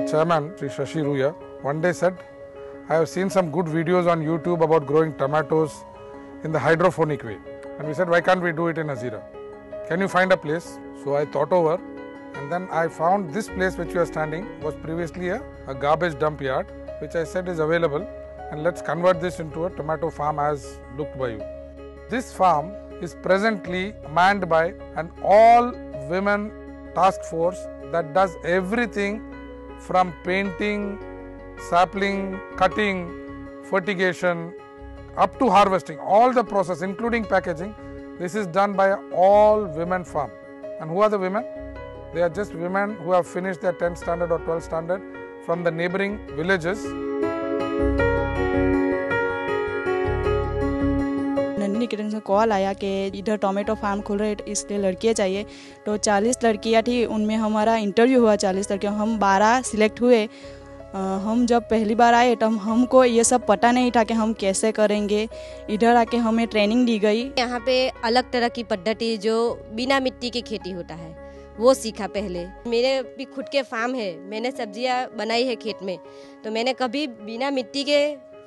chairman, Sri Shashi Ruia, one day said, I have seen some good videos on YouTube about growing tomatoes in the hydroponic way. And we said, why can't we do it in Hazira? Can you find a place? So I thought over and then I found this place which you are standing was previously a, a garbage dump yard, which I said is available and let's convert this into a tomato farm as looked by you. This farm is presently manned by an all women task force that does everything from painting, sapling, cutting, fertigation, up to harvesting, all the process including packaging. This is done by all women farm. And who are the women? They are just women who have finished their 10th standard or 12th standard from the neighboring villages. किरण से call आया कि इधर tomato farm खुल रहे, इसलिए लड़कियाँ चाहिए। तो 40 लड़कियाँ थी, उनमें हमारा इंटरव्यू हुआ 40 लड़कियों हम 12 सिलेक्ट हुए। हम जब पहली बार आए तो हमको ये सब पता नहीं था कि हम कैसे करेंगे। इधर आके हमें ट्रेनिंग दी गई। यहाँ पे अलग तरह की पद्धति जो बिना मिट्टी की खेती होता है, वो सीखा पहले। मेरे भी खुद के फार्म है, मैंने सब्ज़ियाँ बनाई है खेत में। तो मैंने कभी बिना मिट्टी के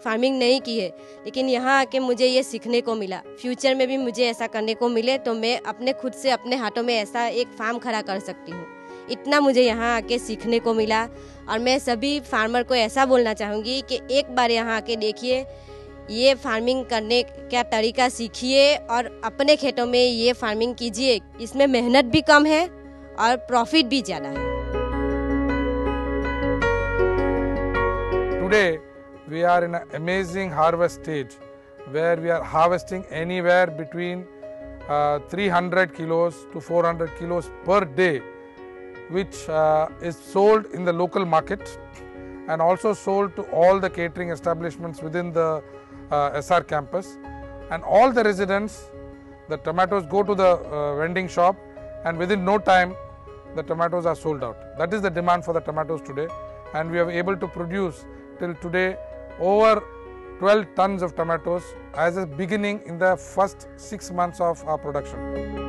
फ़ार्मिंग नहीं की है। लेकिन यहाँ आके मुझे ये सीखने को मिला। फ्यूचर में भी मुझे ऐसा करने को मिले तो मैं अपने खुद से अपने हाथों में ऐसा एक फार्म खड़ा कर सकती हूँ। इतना मुझे यहाँ आके सीखने को मिला और मैं सभी फार्मर को ऐसा बोलना चाहूँगी कि एक बार यहाँ आके देखिए ये फ़ार्मिंग करने का तरीका सीखिए और अपने खेतों में ये फ़ार्मिंग कीजिए। इसमें मेहनत भी कम है और प्रॉफिट भी ज़्यादा है। Today, we are in an amazing harvest stage where we are harvesting anywhere between uh, 300 kilos to 400 kilos per day, which uh, is sold in the local market and also sold to all the catering establishments within the uh, Essar campus. And all the residents, the tomatoes go to the uh, vending shop, and within no time, the tomatoes are sold out. That is the demand for the tomatoes today, and we are able to produce till today over 12 tons of tomatoes as a beginning in the first six months of our production.